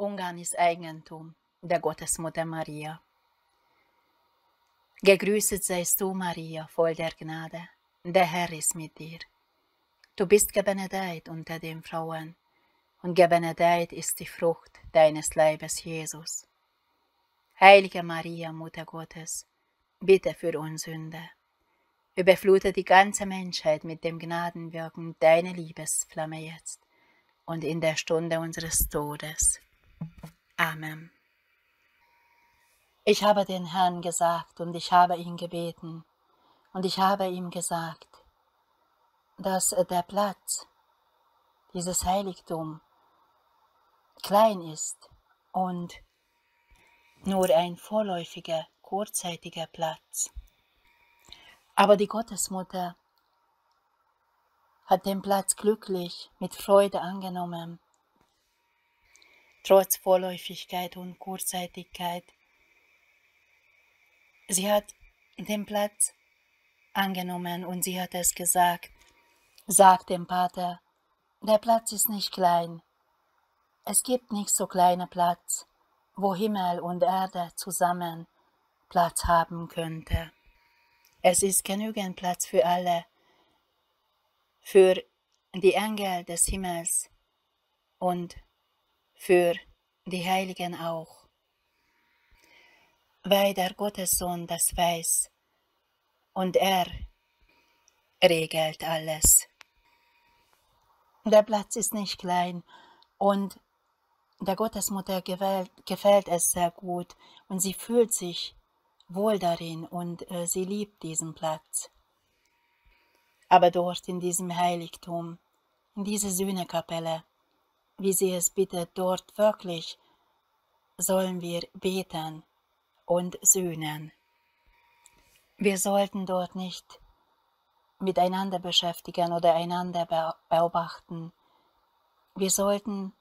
Ungarn ist Eigentum der Gottesmutter Maria. Gegrüßet seist du, Maria, voll der Gnade, der Herr ist mit dir. Du bist gebenedeit unter den Frauen, und gebenedeit ist die Frucht deines Leibes, Jesus. Heilige Maria, Mutter Gottes, bitte für uns Sünder. Überflute die ganze Menschheit mit dem Gnadenwirken deiner Liebesflamme jetzt und in der Stunde unseres Todes. Amen. Ich habe den Herrn gesagt und ich habe ihn gebeten und ich habe ihm gesagt, dass der Platz, dieses Heiligtum, klein ist und nur ein vorläufiger, kurzzeitiger Platz. Aber die Gottesmutter hat den Platz glücklich mit Freude angenommen. Trotz Vorläufigkeit und Kurzzeitigkeit. Sie hat den Platz angenommen und sie hat es gesagt, sagt dem Pater, der Platz ist nicht klein. Es gibt nicht so kleiner Platz wo Himmel und Erde zusammen Platz haben könnte. Es ist genügend Platz für alle, für die Engel des Himmels und für die Heiligen auch. Weil der Gottessohn das weiß und er regelt alles. Der Platz ist nicht klein und der Gottesmutter gefällt, gefällt es sehr gut und sie fühlt sich wohl darin und äh, sie liebt diesen Platz. Aber dort in diesem Heiligtum, in dieser Sühnekapelle, wie sie es bittet, dort wirklich sollen wir beten und sühnen. Wir sollten dort nicht miteinander beschäftigen oder einander beobachten. Wir sollten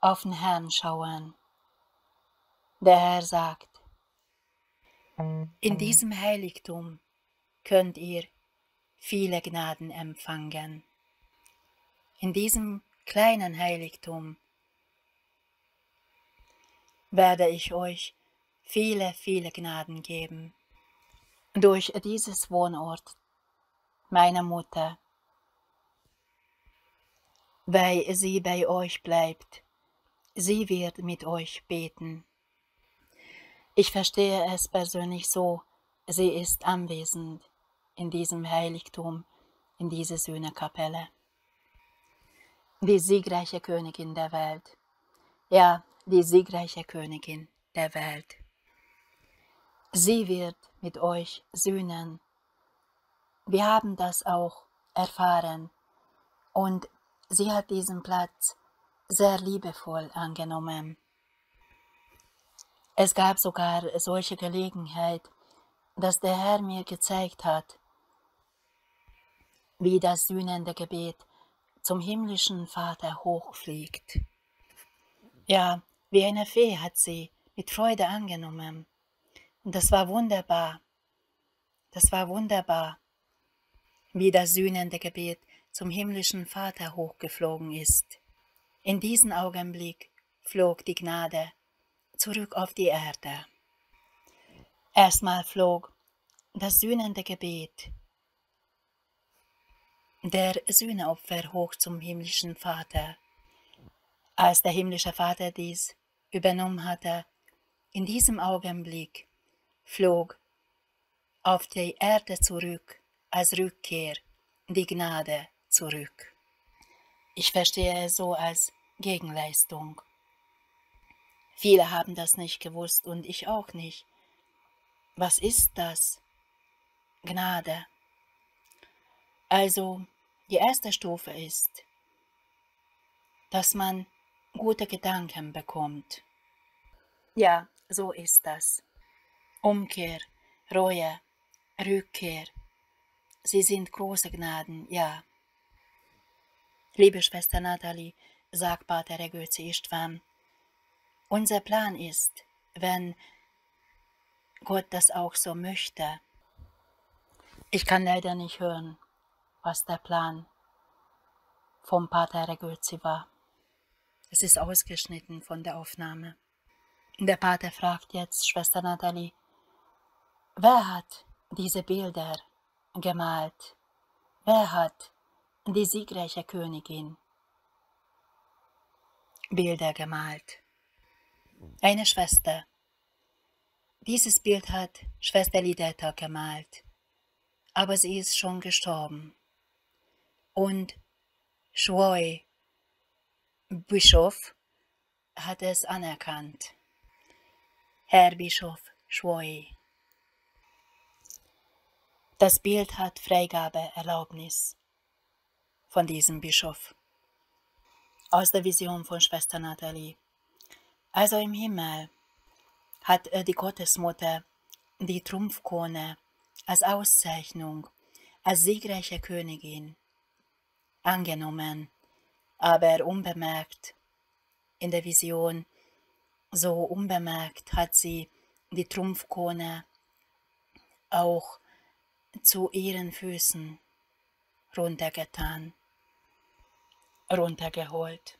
auf den Herrn schauen. Der Herr sagt, in diesem Heiligtum könnt ihr viele Gnaden empfangen. In diesem kleinen Heiligtum werde ich euch viele, viele Gnaden geben. Durch dieses Wohnort meiner Mutter, weil sie bei euch bleibt sie wird mit euch beten. Ich verstehe es persönlich so, sie ist anwesend in diesem Heiligtum, in dieser Sühnekapelle. Die siegreiche Königin der Welt. Ja, die siegreiche Königin der Welt. Sie wird mit euch sühnen. Wir haben das auch erfahren und sie hat diesen Platz sehr liebevoll angenommen. Es gab sogar solche Gelegenheit, dass der Herr mir gezeigt hat, wie das sühnende Gebet zum himmlischen Vater hochfliegt. Ja, wie eine Fee hat sie mit Freude angenommen. Und das war wunderbar. Das war wunderbar, wie das sühnende Gebet zum himmlischen Vater hochgeflogen ist. In diesem Augenblick flog die Gnade zurück auf die Erde. Erstmal flog das sühnende Gebet der Sühneopfer hoch zum himmlischen Vater. Als der himmlische Vater dies übernommen hatte, in diesem Augenblick flog auf die Erde zurück als Rückkehr die Gnade zurück. Ich verstehe es so als Gegenleistung. Viele haben das nicht gewusst und ich auch nicht. Was ist das? Gnade. Also, die erste Stufe ist, dass man gute Gedanken bekommt. Ja, so ist das. Umkehr, Reue, Rückkehr. Sie sind große Gnaden, ja. Liebe Schwester Nathalie, sagt Pater Regöze Istvan, unser Plan ist, wenn Gott das auch so möchte. Ich kann leider nicht hören, was der Plan vom Pater Regöze war. Es ist ausgeschnitten von der Aufnahme. Der Pater fragt jetzt Schwester Nathalie, wer hat diese Bilder gemalt? Wer hat die siegreiche Königin Bilder gemalt? Eine Schwester. Dieses Bild hat Schwester Lidetta gemalt, aber sie ist schon gestorben. Und Schwoi, Bischof, hat es anerkannt. Herr Bischof Schwoi. Das Bild hat Freigabeerlaubnis von diesem Bischof. Aus der Vision von Schwester Nathalie. Also im Himmel hat die Gottesmutter die Trumpfkrone als Auszeichnung, als siegreiche Königin angenommen, aber unbemerkt. In der Vision, so unbemerkt, hat sie die Trumpfkrone auch zu ihren Füßen runtergetan, runtergeholt.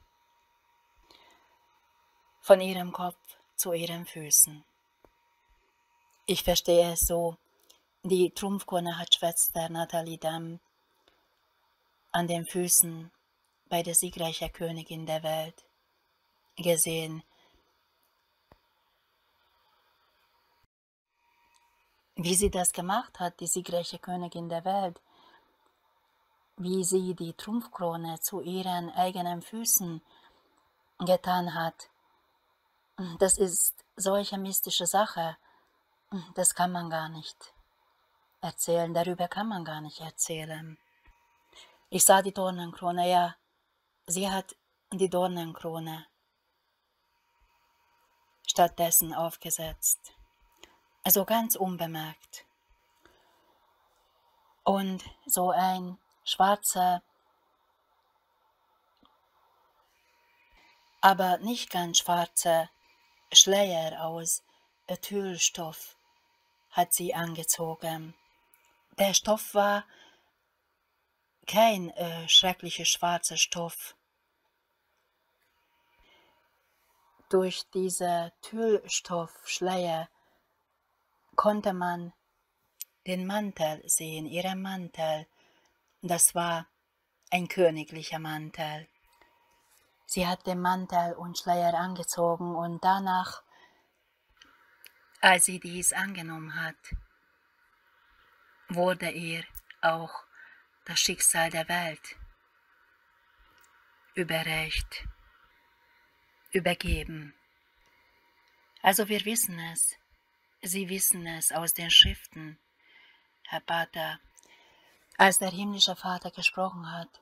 Von ihrem Kopf zu ihren Füßen. Ich verstehe es so, die Trumpfkrone hat Schwester Nathalie Damm an den Füßen bei der siegreichen Königin der Welt gesehen, wie sie das gemacht hat, die siegreiche Königin der Welt, wie sie die Trumpfkrone zu ihren eigenen Füßen getan hat. Das ist solche mystische Sache, das kann man gar nicht erzählen, darüber kann man gar nicht erzählen. Ich sah die Dornenkrone, ja, sie hat die Dornenkrone stattdessen aufgesetzt also ganz unbemerkt. Und so ein schwarzer, aber nicht ganz schwarzer Schleier aus Ethylstoff hat sie angezogen. Der Stoff war kein äh, schrecklicher schwarzer Stoff. Durch diese Tüllstoffschleier konnte man den Mantel sehen, ihren Mantel. Das war ein königlicher Mantel. Sie hat den Mantel und Schleier angezogen und danach, als sie dies angenommen hat, wurde ihr auch das Schicksal der Welt überreicht, übergeben. Also wir wissen es, Sie wissen es aus den Schriften, Herr Pater, als der himmlische Vater gesprochen hat.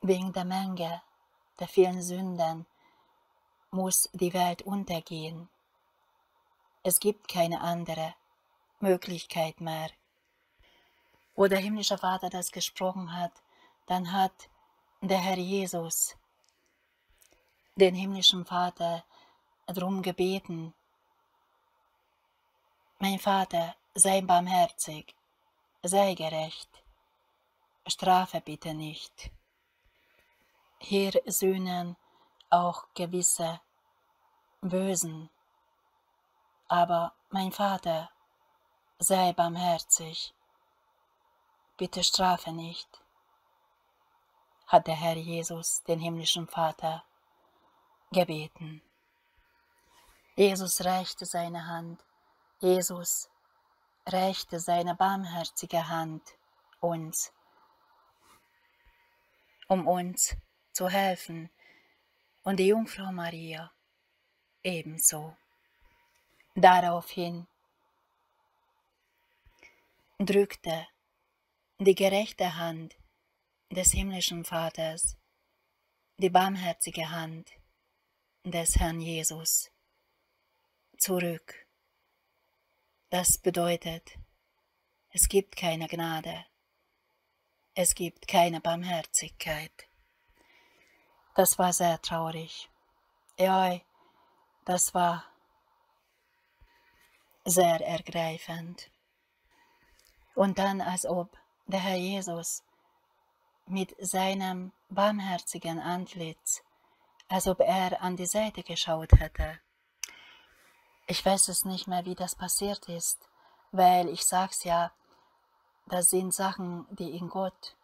Wegen der Menge der vielen Sünden muss die Welt untergehen. Es gibt keine andere Möglichkeit mehr. Wo der himmlische Vater das gesprochen hat, dann hat der Herr Jesus den himmlischen Vater darum gebeten, mein Vater, sei barmherzig, sei gerecht, strafe bitte nicht. Hier sühnen auch gewisse Bösen, aber mein Vater, sei barmherzig, bitte strafe nicht, hat der Herr Jesus den himmlischen Vater gebeten. Jesus reichte seine Hand. Jesus reichte seine barmherzige Hand uns, um uns zu helfen, und die Jungfrau Maria ebenso. Daraufhin drückte die gerechte Hand des himmlischen Vaters die barmherzige Hand des Herrn Jesus zurück. Das bedeutet, es gibt keine Gnade, es gibt keine Barmherzigkeit. Das war sehr traurig. Ja, das war sehr ergreifend. Und dann, als ob der Herr Jesus mit seinem barmherzigen Antlitz, als ob er an die Seite geschaut hätte. Ich weiß es nicht mehr, wie das passiert ist, weil ich sag's ja, das sind Sachen, die in Gott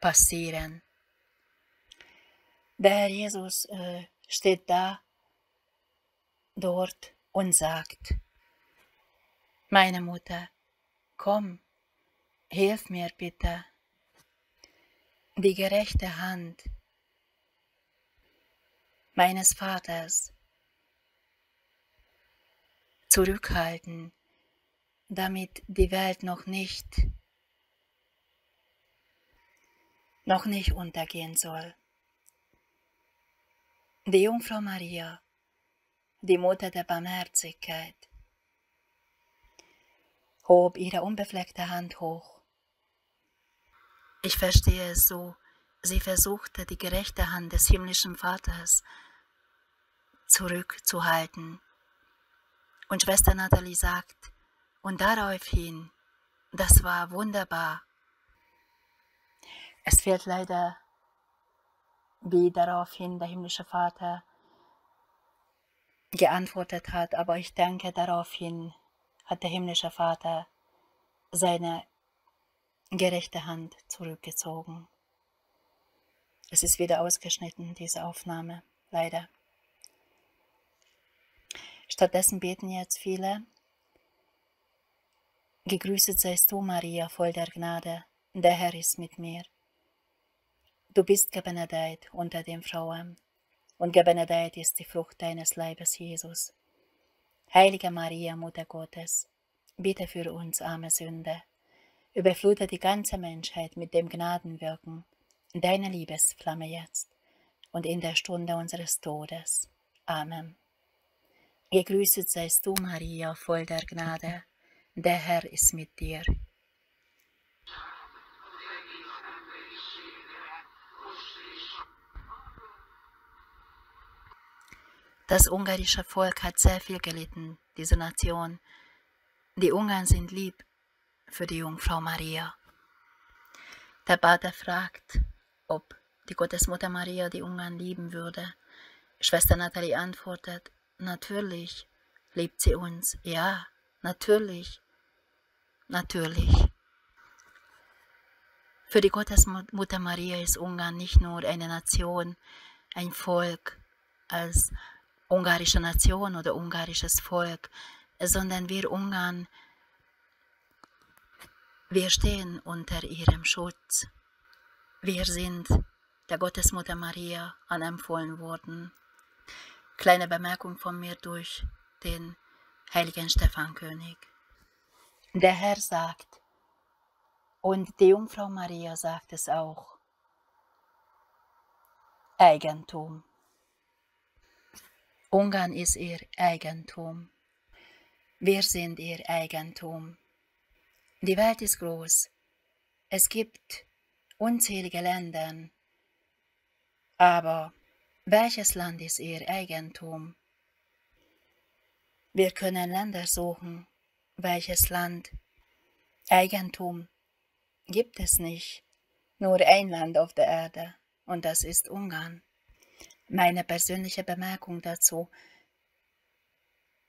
passieren. Der Herr Jesus äh, steht da, dort und sagt, meine Mutter, komm, hilf mir bitte. Die gerechte Hand meines Vaters zurückhalten, damit die Welt noch nicht noch nicht untergehen soll. Die Jungfrau Maria, die Mutter der Barmherzigkeit, hob ihre unbefleckte Hand hoch. Ich verstehe es so, sie versuchte die gerechte Hand des himmlischen Vaters zurückzuhalten. Und Schwester Nathalie sagt, und daraufhin, das war wunderbar. Es fehlt leider, wie daraufhin der himmlische Vater geantwortet hat, aber ich denke, daraufhin hat der himmlische Vater seine gerechte Hand zurückgezogen. Es ist wieder ausgeschnitten, diese Aufnahme, leider. Stattdessen beten jetzt viele, Gegrüßet seist du, Maria, voll der Gnade, der Herr ist mit mir. Du bist gebenedeit unter den Frauen, und gebenedeit ist die Frucht deines Leibes, Jesus. Heilige Maria, Mutter Gottes, bitte für uns arme Sünde, überflute die ganze Menschheit mit dem Gnadenwirken deiner Liebesflamme jetzt und in der Stunde unseres Todes. Amen. Gegrüßet seist du, Maria, voll der Gnade, der Herr ist mit dir. Das ungarische Volk hat sehr viel gelitten, diese Nation. Die Ungarn sind lieb für die Jungfrau Maria. Der Pater fragt, ob die Gottesmutter Maria die Ungarn lieben würde. Schwester Nathalie antwortet, natürlich liebt sie uns, ja, natürlich. Natürlich. Für die Gottesmutter Maria ist Ungarn nicht nur eine Nation, ein Volk als ungarische Nation oder ungarisches Volk, sondern wir Ungarn, wir stehen unter ihrem Schutz. Wir sind der Gottesmutter Maria anempfohlen worden. Kleine Bemerkung von mir durch den heiligen Stephankönig. Der Herr sagt, und die Jungfrau Maria sagt es auch, Eigentum. Ungarn ist ihr Eigentum. Wir sind ihr Eigentum. Die Welt ist groß. Es gibt unzählige Länder. Aber welches Land ist ihr Eigentum? Wir können Länder suchen, welches Land? Eigentum gibt es nicht. Nur ein Land auf der Erde und das ist Ungarn. Meine persönliche Bemerkung dazu.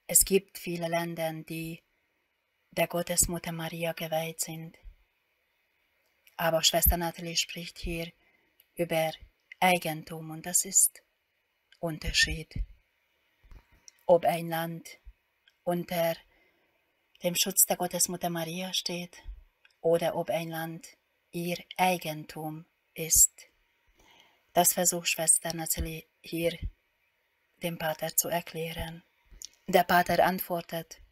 Es gibt viele Länder, die der Gottesmutter Maria geweiht sind. Aber Schwester Nathalie spricht hier über Eigentum und das ist Unterschied. Ob ein Land unter dem Schutz der Gottesmutter Maria steht oder ob ein Land ihr Eigentum ist. Das versucht Schwester Nathalie hier dem Pater zu erklären. Der Pater antwortet,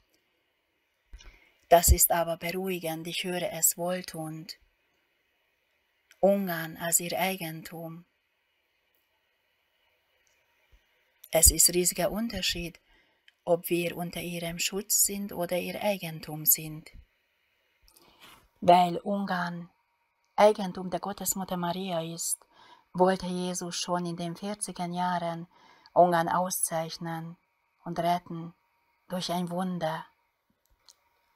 das ist aber beruhigend, ich höre es wohltuend. Ungarn als ihr Eigentum. Es ist riesiger Unterschied, ob wir unter ihrem Schutz sind oder ihr Eigentum sind. Weil Ungarn Eigentum der Gottesmutter Maria ist, wollte Jesus schon in den 40er Jahren Ungarn auszeichnen und retten durch ein Wunder.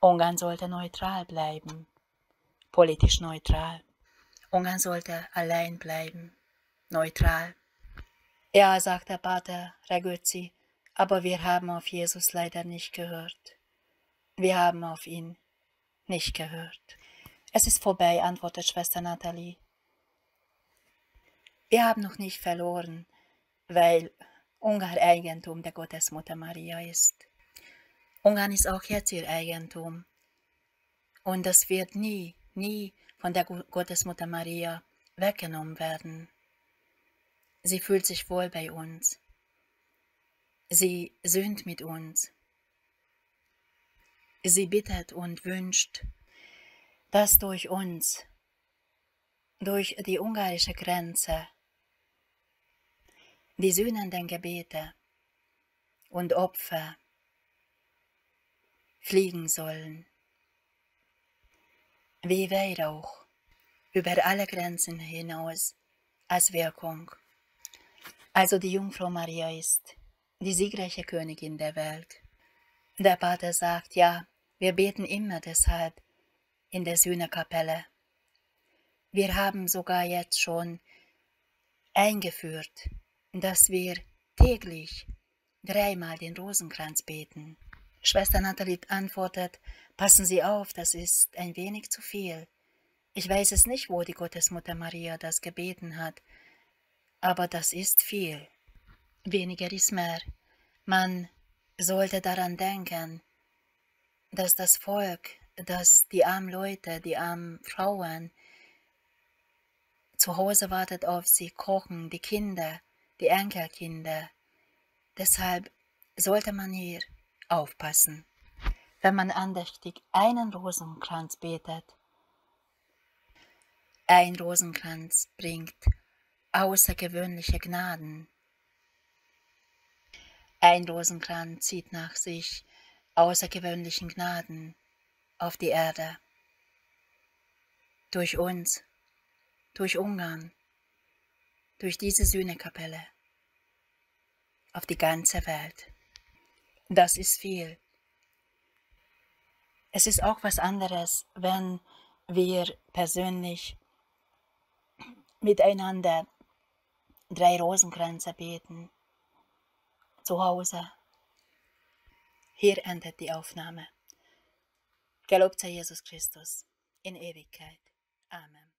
Ungarn sollte neutral bleiben, politisch neutral. Ungarn sollte allein bleiben, neutral. Ja, sagt der Pater Raguzzi, aber wir haben auf Jesus leider nicht gehört. Wir haben auf ihn nicht gehört. Es ist vorbei, antwortet Schwester Nathalie. Wir haben noch nicht verloren, weil Ungarn Eigentum der Gottesmutter Maria ist. Ungarn ist auch jetzt ihr Eigentum. Und das wird nie, nie von der Gottesmutter Maria weggenommen werden. Sie fühlt sich wohl bei uns. Sie söhnt mit uns. Sie bittet und wünscht, dass durch uns, durch die ungarische Grenze, die sühnenden Gebete und Opfer fliegen sollen, wie Weihrauch über alle Grenzen hinaus als Wirkung. Also die Jungfrau Maria ist die siegreiche Königin der Welt. Der Pater sagt, ja, wir beten immer deshalb in der Sühnerkapelle. Wir haben sogar jetzt schon eingeführt, dass wir täglich dreimal den Rosenkranz beten. Schwester Nathalie antwortet, passen Sie auf, das ist ein wenig zu viel. Ich weiß es nicht, wo die Gottesmutter Maria das gebeten hat, aber das ist viel. Weniger ist mehr. Man sollte daran denken, dass das Volk, dass die armen Leute, die armen Frauen zu Hause wartet auf sie, kochen, die Kinder, die Enkelkinder. Deshalb sollte man hier aufpassen. Wenn man andächtig einen Rosenkranz betet, ein Rosenkranz bringt außergewöhnliche Gnaden. Ein Rosenkranz zieht nach sich außergewöhnlichen Gnaden auf die Erde. Durch uns, durch Ungarn, durch diese Sühnekapelle, auf die ganze Welt. Das ist viel. Es ist auch was anderes, wenn wir persönlich miteinander drei Rosenkränze beten. Zu Hause. Hier endet die Aufnahme. Gelobt sei Jesus Christus in Ewigkeit. Amen.